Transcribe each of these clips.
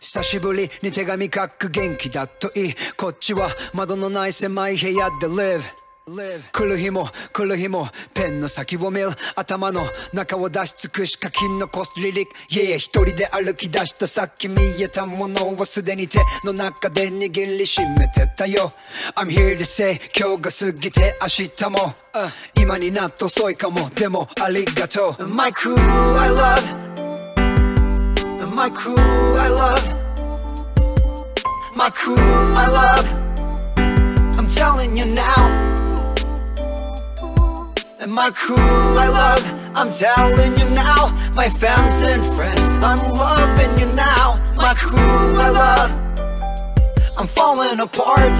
久しぶりに手紙書く元気だといい。こっちは窓のない狭い部屋で live 来る日も来る日もペンの先を見る。頭の中を出し尽くし書き残すリリック Yeah 一人で歩き出したさっき見えたものをすでに手の中で握りしめてたよ。I'm here to say 今日が過ぎて明日も、uh, 今になって遅いかも。でもありがとう。My crew I love My crew I love My crew I love I'm telling you now and my crew I love I'm telling you now My fans and friends I'm loving you now My crew I love I'm falling apart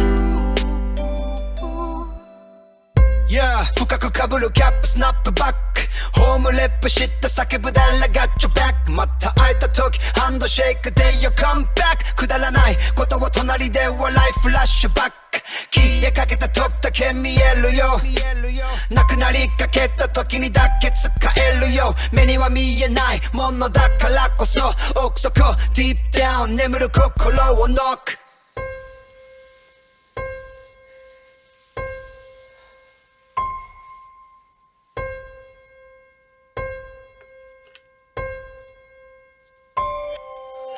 Yeah 深く被るキャップスナップバックホー ムレップした叫ぶだらがちょバックまた会えた時ハンドシェイクで You come back くだらないことを隣で笑いフラッシュバック。消えかけた時だけ見えるよ。なくなりかけた時にだけ使えるよ。目には見えないものだからこそ奥底ディープダウン眠る心をノック。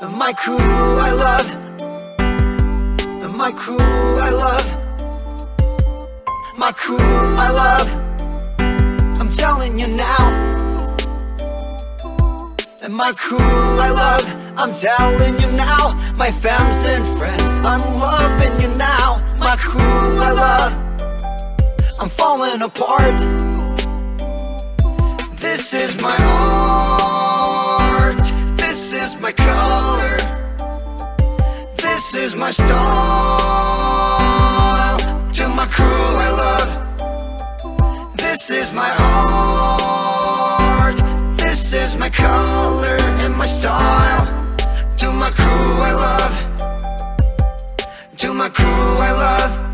My crew I love. My crew I love. My crew I love. I'm telling you now. And my crew I love. I'm telling you now. My fams and friends I'm loving you now. My crew I love. I'm falling apart. This is my art my style To my crew I love. This is my art This is my color and my style. To my crew I love. To my crew I love